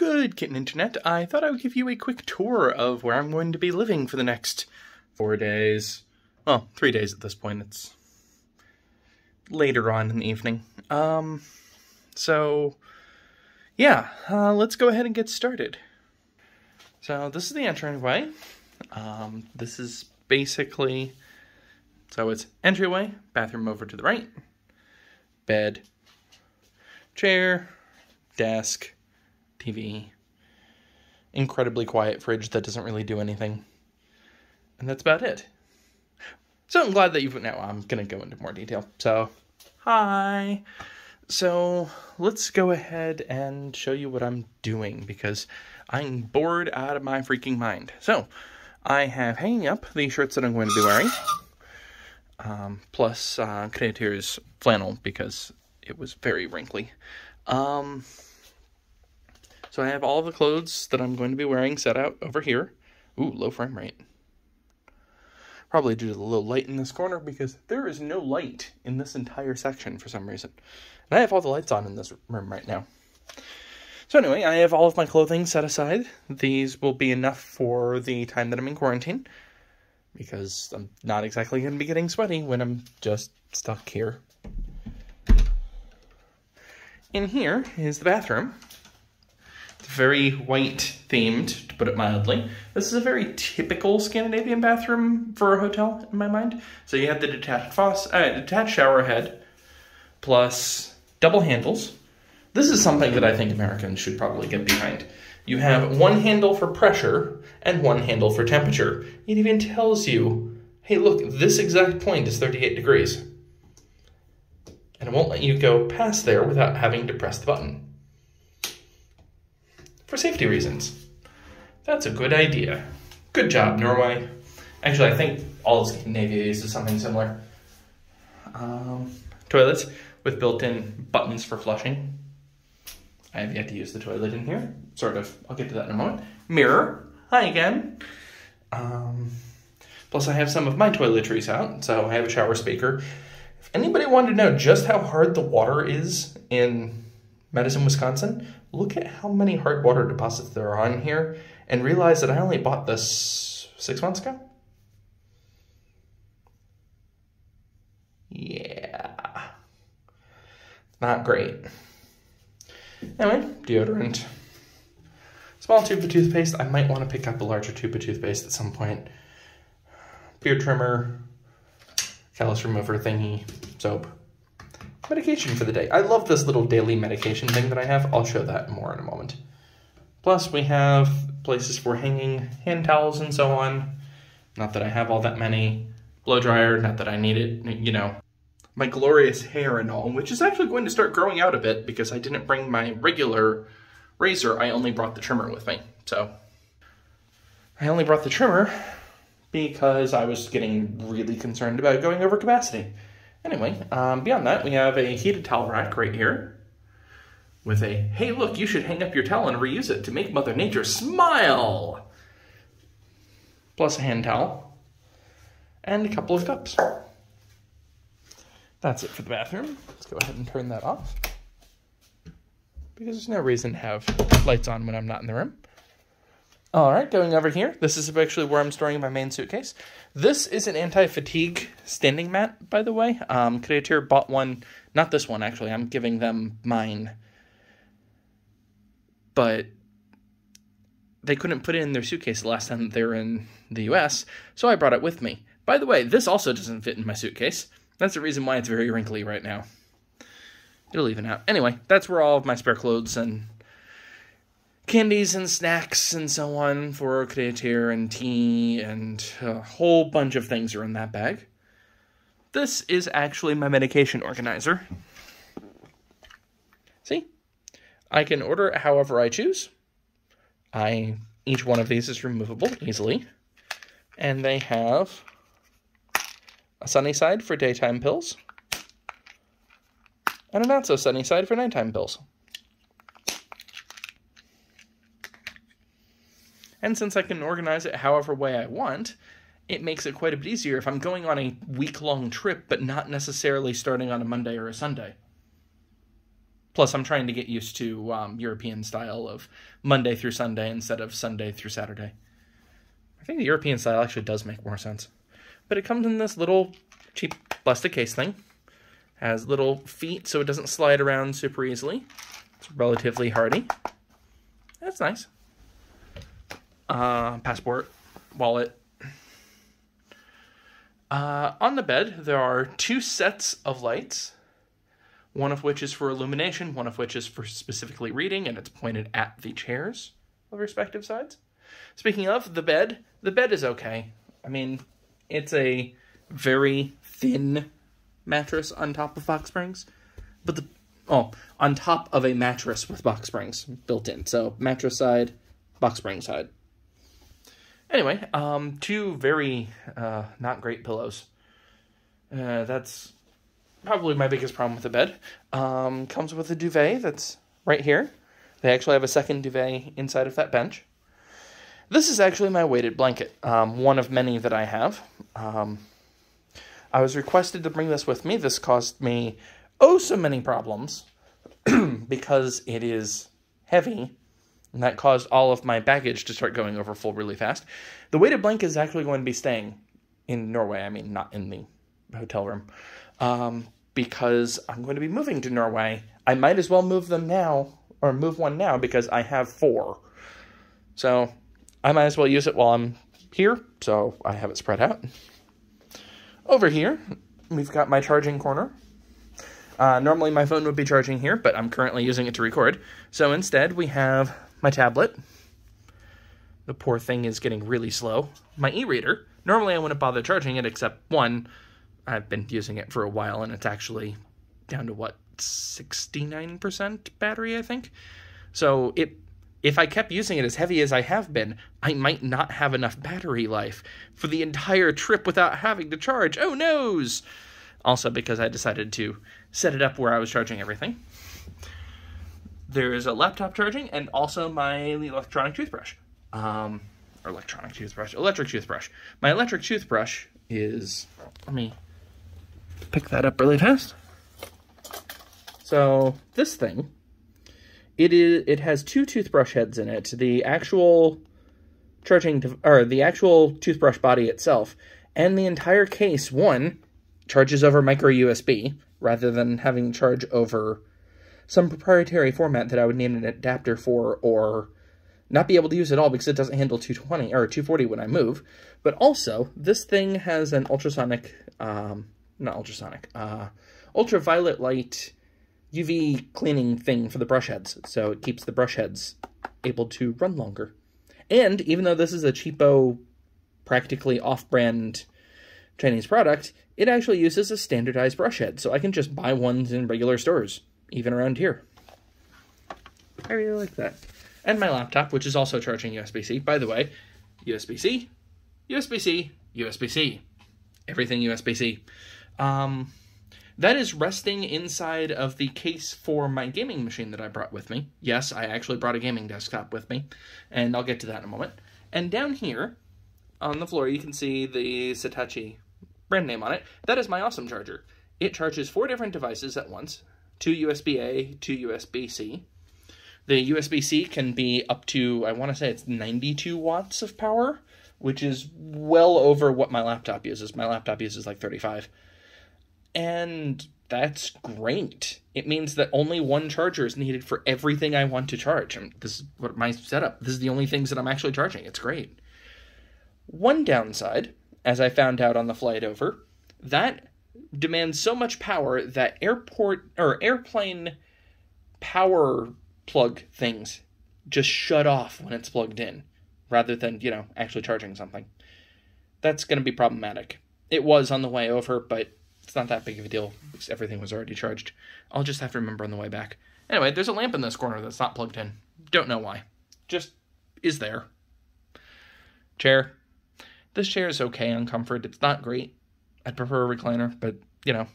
Good kitten internet. I thought I would give you a quick tour of where I'm going to be living for the next four days. Well, three days at this point. It's later on in the evening. Um, so yeah, uh, let's go ahead and get started. So this is the entryway. Um, this is basically, so it's entryway, bathroom over to the right, bed, chair, desk, TV, incredibly quiet fridge that doesn't really do anything. And that's about it. So I'm glad that you've, now I'm going to go into more detail. So, hi. So let's go ahead and show you what I'm doing because I'm bored out of my freaking mind. So I have hanging up the shirts that I'm going to be wearing, um, plus uh, Createurs flannel because it was very wrinkly. Um, so I have all the clothes that I'm going to be wearing set out over here. Ooh, low frame rate. Probably due to the low light in this corner because there is no light in this entire section for some reason. And I have all the lights on in this room right now. So anyway, I have all of my clothing set aside. These will be enough for the time that I'm in quarantine. Because I'm not exactly going to be getting sweaty when I'm just stuck here. In here is the bathroom very white themed, to put it mildly. This is a very typical Scandinavian bathroom for a hotel, in my mind. So you have the detached faucet, uh, detached shower head, plus double handles. This is something that I think Americans should probably get behind. You have one handle for pressure and one handle for temperature. It even tells you, hey, look, this exact point is 38 degrees. And it won't let you go past there without having to press the button for safety reasons. That's a good idea. Good job, Norway. Actually, I think all of Scandinavia uses something similar. Um, toilets with built-in buttons for flushing. I have yet to use the toilet in here. Sort of. I'll get to that in a moment. Mirror. Hi again. Um, plus, I have some of my toiletries out, so I have a shower speaker. If anybody wanted to know just how hard the water is in Madison, Wisconsin, look at how many hard water deposits there are on here and realize that I only bought this six months ago. Yeah. Not great. Anyway, deodorant. Small tube of toothpaste. I might want to pick up a larger tube of toothpaste at some point. Beard trimmer. Callus remover thingy. Soap medication for the day. I love this little daily medication thing that I have. I'll show that more in a moment. Plus, we have places for hanging hand towels and so on. Not that I have all that many. Blow dryer, not that I need it, you know. My glorious hair and all, which is actually going to start growing out a bit because I didn't bring my regular razor. I only brought the trimmer with me. So, I only brought the trimmer because I was getting really concerned about going over capacity. Anyway, um, beyond that, we have a heated towel rack right here with a, hey, look, you should hang up your towel and reuse it to make Mother Nature smile. Plus a hand towel and a couple of cups. That's it for the bathroom. Let's go ahead and turn that off because there's no reason to have lights on when I'm not in the room. All right, going over here. This is actually where I'm storing my main suitcase. This is an anti-fatigue standing mat, by the way. Um, Createur bought one, not this one actually. I'm giving them mine, but they couldn't put it in their suitcase the last time they were in the U.S., so I brought it with me. By the way, this also doesn't fit in my suitcase. That's the reason why it's very wrinkly right now. It'll even out. Anyway, that's where all of my spare clothes and candies and snacks and so on for Createur and tea and a whole bunch of things are in that bag. This is actually my medication organizer. See? I can order however I choose. I each one of these is removable easily. And they have a sunny side for daytime pills and a not so sunny side for nighttime pills. And since I can organize it however way I want, it makes it quite a bit easier if I'm going on a week long trip, but not necessarily starting on a Monday or a Sunday. Plus, I'm trying to get used to um, European style of Monday through Sunday instead of Sunday through Saturday. I think the European style actually does make more sense. But it comes in this little cheap plastic case thing. Has little feet so it doesn't slide around super easily. It's relatively hardy. That's nice. Uh, passport, wallet. Uh, on the bed, there are two sets of lights one of which is for illumination, one of which is for specifically reading, and it's pointed at the chairs of respective sides. Speaking of the bed, the bed is okay. I mean, it's a very thin mattress on top of box springs, but the oh, on top of a mattress with box springs built in. So mattress side, box spring side. Anyway, um, two very uh, not great pillows. Uh, that's probably my biggest problem with the bed. Um, comes with a duvet that's right here. They actually have a second duvet inside of that bench. This is actually my weighted blanket, um, one of many that I have. Um, I was requested to bring this with me. This caused me oh so many problems because it is heavy, and that caused all of my baggage to start going over full really fast. The weighted blanket is actually going to be staying in Norway. I mean, not in the hotel room um, because I'm going to be moving to Norway. I might as well move them now, or move one now, because I have four. So I might as well use it while I'm here, so I have it spread out. Over here, we've got my charging corner. Uh, normally my phone would be charging here, but I'm currently using it to record. So instead, we have my tablet. The poor thing is getting really slow. My e-reader. Normally I wouldn't bother charging it, except one, I've been using it for a while and it's actually down to what 69% battery, I think. So it if I kept using it as heavy as I have been, I might not have enough battery life for the entire trip without having to charge. Oh noes! Also because I decided to set it up where I was charging everything. There is a laptop charging and also my electronic toothbrush. Um, or electronic toothbrush, electric toothbrush. My electric toothbrush is, let me pick that up really fast. So this thing, it is it has two toothbrush heads in it. The actual charging or the actual toothbrush body itself and the entire case one charges over micro USB rather than having charge over some proprietary format that I would need an adapter for or not be able to use at all because it doesn't handle 220 or 240 when I move. But also, this thing has an ultrasonic um, not ultrasonic, uh, ultraviolet light UV cleaning thing for the brush heads, so it keeps the brush heads able to run longer. And even though this is a cheapo, practically off-brand Chinese product, it actually uses a standardized brush head, so I can just buy ones in regular stores, even around here. I really like that. And my laptop, which is also charging USB-C. By the way, USB-C, USB-C, USB-C. Everything USB-C. Um, that is resting inside of the case for my gaming machine that I brought with me. Yes, I actually brought a gaming desktop with me, and I'll get to that in a moment. And down here on the floor, you can see the Satechi brand name on it. That is my awesome charger. It charges four different devices at once, two USB-A, two USB-C. The USB-C can be up to, I want to say it's 92 watts of power, which is well over what my laptop uses. My laptop uses like 35. And that's great. It means that only one charger is needed for everything I want to charge. And this is what my setup. This is the only things that I'm actually charging. It's great. One downside, as I found out on the flight over, that demands so much power that airport or airplane power plug things just shut off when it's plugged in rather than, you know, actually charging something. That's going to be problematic. It was on the way over, but it's not that big of a deal because everything was already charged. I'll just have to remember on the way back. Anyway, there's a lamp in this corner that's not plugged in. Don't know why. Just is there. Chair. This chair is okay on comfort. It's not great. I'd prefer a recliner, but, you know,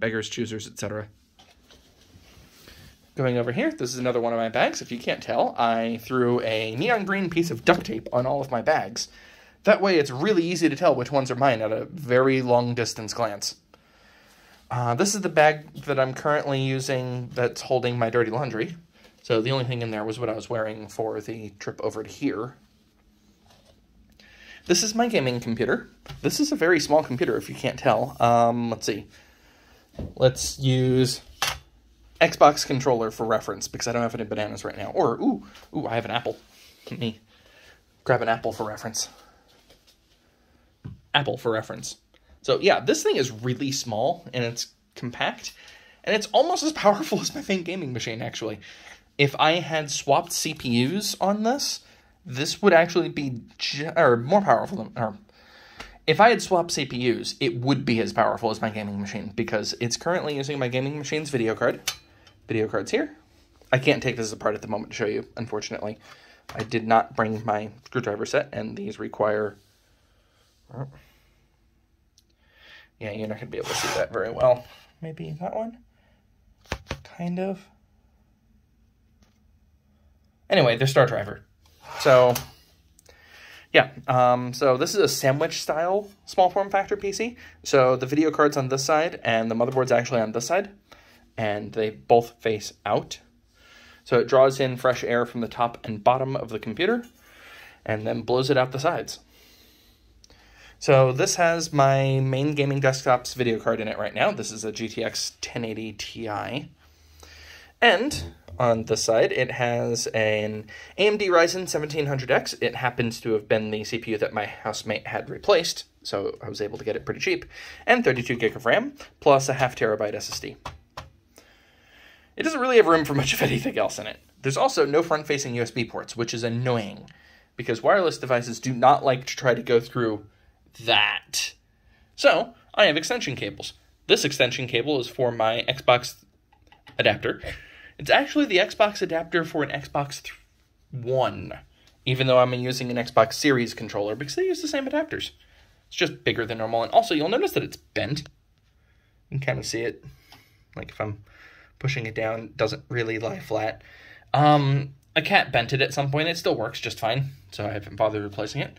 beggars, choosers, etc. Going over here, this is another one of my bags. If you can't tell, I threw a neon green piece of duct tape on all of my bags. That way it's really easy to tell which ones are mine at a very long distance glance. Uh, this is the bag that I'm currently using that's holding my dirty laundry. So the only thing in there was what I was wearing for the trip over to here. This is my gaming computer. This is a very small computer if you can't tell. Um, let's see. Let's use Xbox controller for reference because I don't have any bananas right now. Or, ooh, ooh, I have an apple. Let me grab an apple for reference. Apple for reference. So yeah, this thing is really small and it's compact and it's almost as powerful as my main gaming machine actually. If I had swapped CPUs on this, this would actually be or more powerful than or if I had swapped CPUs, it would be as powerful as my gaming machine because it's currently using my gaming machine's video card. Video card's here. I can't take this apart at the moment to show you, unfortunately. I did not bring my screwdriver set, and these require... Yeah, you're not going to be able to see that very well. Maybe that one? Kind of. Anyway, they're Star Driver. So, yeah, um, so this is a sandwich style small form factor PC. So the video card's on this side and the motherboard's actually on this side and they both face out. So it draws in fresh air from the top and bottom of the computer and then blows it out the sides. So this has my main gaming desktop's video card in it right now. This is a GTX 1080 Ti. And on the side, it has an AMD Ryzen 1700X. It happens to have been the CPU that my housemate had replaced, so I was able to get it pretty cheap. And 32 gig of RAM, plus a half terabyte SSD. It doesn't really have room for much of anything else in it. There's also no front-facing USB ports, which is annoying, because wireless devices do not like to try to go through that. So, I have extension cables. This extension cable is for my Xbox adapter. It's actually the Xbox adapter for an Xbox One, even though I'm using an Xbox Series controller because they use the same adapters. It's just bigger than normal, and also you'll notice that it's bent. You can kind of see it, like if I'm pushing it down, it doesn't really lie flat. Um, a cat bent it at some point. It still works just fine, so I haven't bothered replacing it.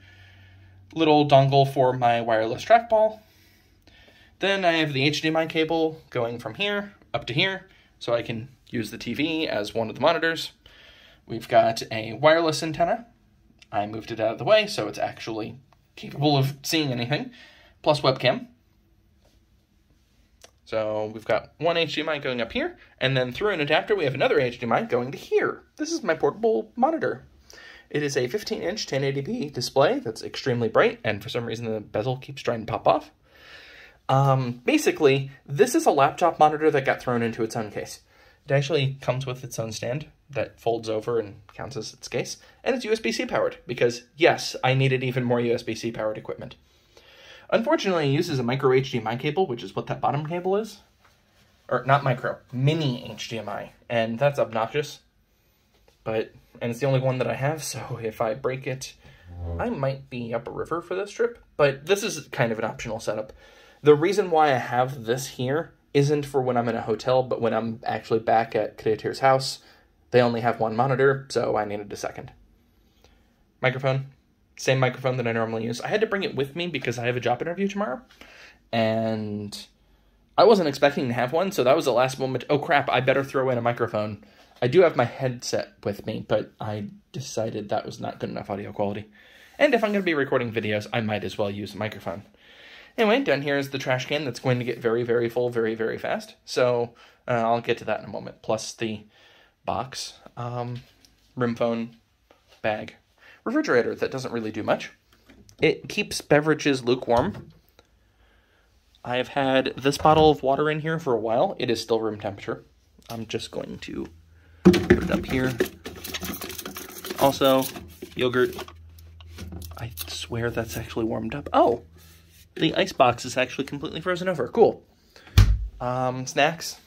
Little dongle for my wireless trackball. Then I have the HDMI cable going from here up to here, so I can use the TV as one of the monitors. We've got a wireless antenna. I moved it out of the way so it's actually capable of seeing anything, plus webcam. So we've got one HDMI going up here, and then through an adapter we have another HDMI going to here. This is my portable monitor. It is a 15-inch 1080p display that's extremely bright, and for some reason the bezel keeps trying to pop off. Um, basically, this is a laptop monitor that got thrown into its own case. It actually comes with its own stand that folds over and counts as its case, and it's USB-C powered, because yes, I needed even more USB-C powered equipment. Unfortunately, it uses a micro HDMI cable, which is what that bottom cable is. Or not micro, mini HDMI, and that's obnoxious. But, and it's the only one that I have, so if I break it, I might be up a river for this trip. But this is kind of an optional setup. The reason why I have this here isn't for when I'm in a hotel, but when I'm actually back at Kreatir's house. They only have one monitor, so I needed a second. Microphone, same microphone that I normally use. I had to bring it with me because I have a job interview tomorrow, and I wasn't expecting to have one, so that was the last moment. Oh crap, I better throw in a microphone. I do have my headset with me, but I decided that was not good enough audio quality. And if I'm going to be recording videos, I might as well use a microphone. Anyway, down here is the trash can that's going to get very, very full very, very fast. So uh, I'll get to that in a moment. Plus the box, um, room phone, bag, refrigerator that doesn't really do much. It keeps beverages lukewarm. I have had this bottle of water in here for a while. It is still room temperature. I'm just going to put it up here. Also, yogurt. I swear that's actually warmed up. Oh, the ice box is actually completely frozen over. Cool. Um, snacks.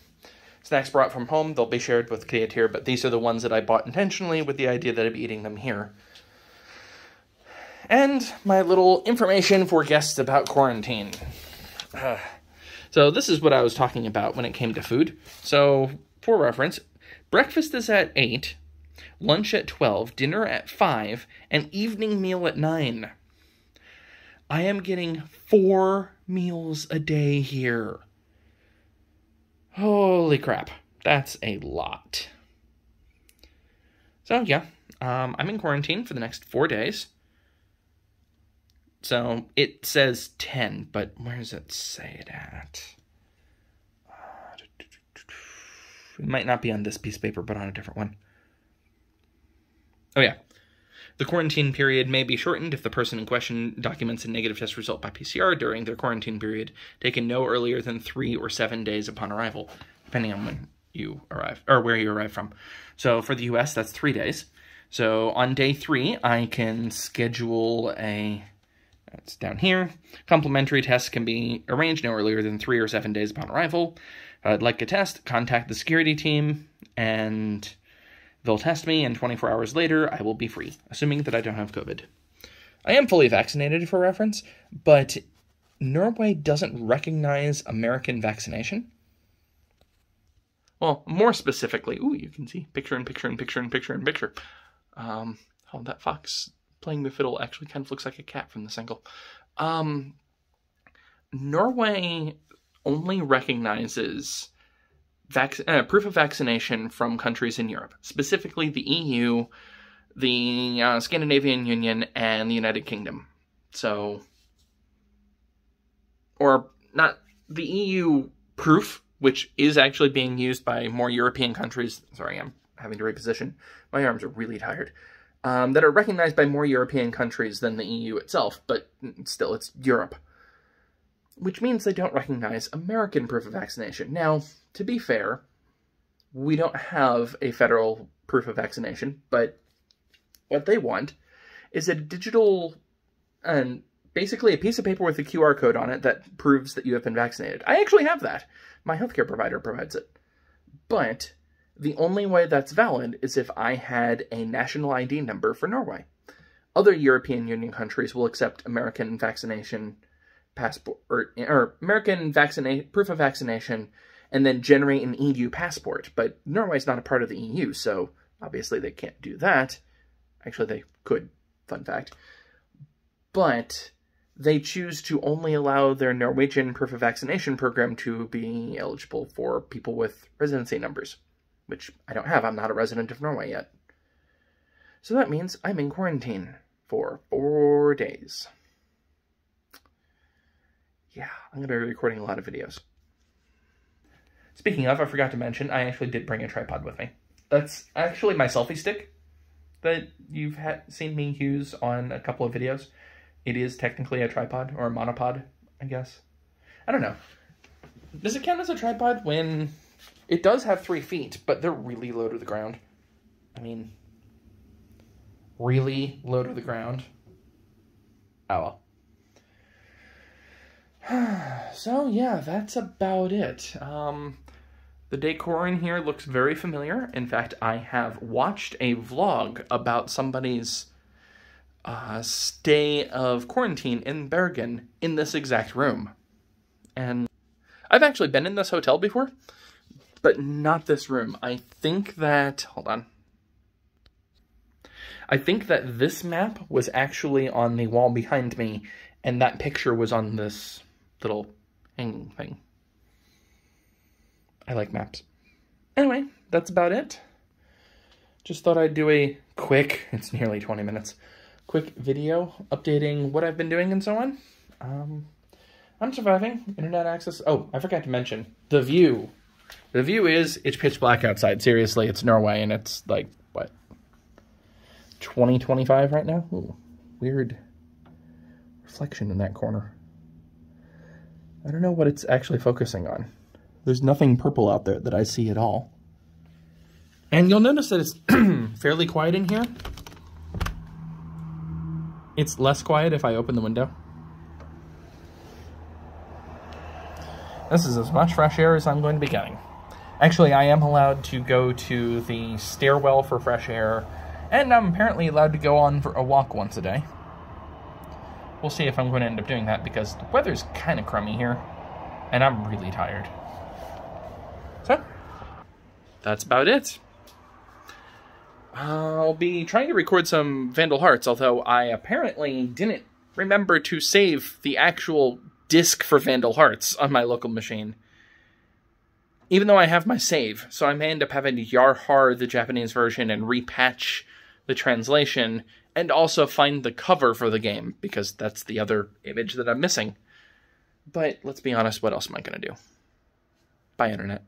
Snacks brought from home, they'll be shared with Kate here, but these are the ones that I bought intentionally with the idea that I'd be eating them here. And my little information for guests about quarantine. Uh, so this is what I was talking about when it came to food. So, for reference, breakfast is at 8, lunch at 12, dinner at 5, and evening meal at 9. I am getting four meals a day here. Holy crap. That's a lot. So, yeah, um, I'm in quarantine for the next four days. So it says 10, but where does it say it at? It might not be on this piece of paper, but on a different one. Oh, yeah. The quarantine period may be shortened if the person in question documents a negative test result by PCR during their quarantine period, taken no earlier than three or seven days upon arrival, depending on when you arrive or where you arrive from. So for the US, that's three days. So on day three, I can schedule a, that's down here, complimentary tests can be arranged no earlier than three or seven days upon arrival. I'd like a test, contact the security team, and They'll test me, and 24 hours later, I will be free, assuming that I don't have COVID. I am fully vaccinated for reference, but Norway doesn't recognize American vaccination. Well, more specifically, ooh, you can see picture in picture in picture in picture in picture. Um, oh, that fox playing the fiddle actually kind of looks like a cat from this angle. Um, Norway only recognizes vac- uh, proof of vaccination from countries in Europe, specifically the EU, the uh, Scandinavian Union, and the United Kingdom. So, or not the EU proof, which is actually being used by more European countries. Sorry, I'm having to reposition. My arms are really tired. Um, that are recognized by more European countries than the EU itself, but still, it's Europe. Which means they don't recognize American proof of vaccination. Now, to be fair, we don't have a federal proof of vaccination, but what they want is a digital and basically a piece of paper with a QR code on it that proves that you have been vaccinated. I actually have that. My healthcare provider provides it. But the only way that's valid is if I had a national ID number for Norway. Other European Union countries will accept American vaccination passport or, or American vaccinate proof of vaccination and then generate an EU passport. But Norway's not a part of the EU, so obviously they can't do that. Actually, they could, fun fact. But they choose to only allow their Norwegian proof of vaccination program to be eligible for people with residency numbers, which I don't have. I'm not a resident of Norway yet. So that means I'm in quarantine for four days. Yeah, I'm going to be recording a lot of videos. Speaking of, I forgot to mention, I actually did bring a tripod with me. That's actually my selfie stick that you've seen me use on a couple of videos. It is technically a tripod, or a monopod, I guess. I don't know. Does it count as a tripod when... It does have three feet, but they're really low to the ground. I mean, really low to the ground. Oh well. so yeah, that's about it. Um, the decor in here looks very familiar. In fact, I have watched a vlog about somebody's uh, stay of quarantine in Bergen in this exact room. And I've actually been in this hotel before, but not this room. I think that, hold on. I think that this map was actually on the wall behind me, and that picture was on this little hanging thing. I like maps. Anyway, that's about it. Just thought I'd do a quick, it's nearly 20 minutes, quick video updating what I've been doing and so on. Um, I'm surviving. Internet access. Oh, I forgot to mention the view. The view is it's pitch black outside. Seriously, it's Norway and it's like, what, 2025 right now? Ooh, weird reflection in that corner. I don't know what it's actually focusing on. There's nothing purple out there that I see at all. And you'll notice that it's fairly quiet in here. It's less quiet if I open the window. This is as much fresh air as I'm going to be getting. Actually, I am allowed to go to the stairwell for fresh air, and I'm apparently allowed to go on for a walk once a day. We'll see if I'm going to end up doing that because the weather's kind of crummy here, and I'm really tired. So, that's about it. I'll be trying to record some Vandal Hearts, although I apparently didn't remember to save the actual disc for Vandal Hearts on my local machine. even though I have my save. So I may end up having to Yarhar the Japanese version and repatch the translation and also find the cover for the game because that's the other image that I'm missing. But let's be honest, what else am I going to do? Bye, Internet.